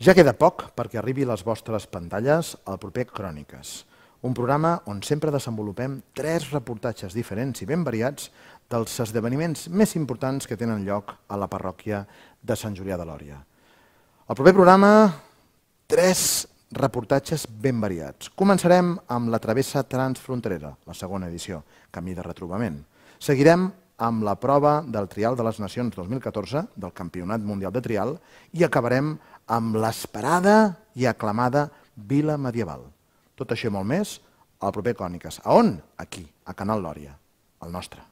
Ja queda poc perquè arribi a les vostres pantalles el proper Cròniques, un programa on sempre desenvolupem tres reportatges diferents i ben variats dels esdeveniments més importants que tenen lloc a la parròquia de Sant Julià de Lòria. El proper programa, tres reportatges ben variats. Començarem amb la travessa transfronterera, la segona edició, Camí de Retrobament. Seguirem amb la prova del Trial de les Nacions 2014, del Campionat Mundial de Trial, i acabarem amb l'esperada i aclamada Vila Medieval. Tot això i molt més al proper Còniques. A on? Aquí, a Canal Lòria, el nostre.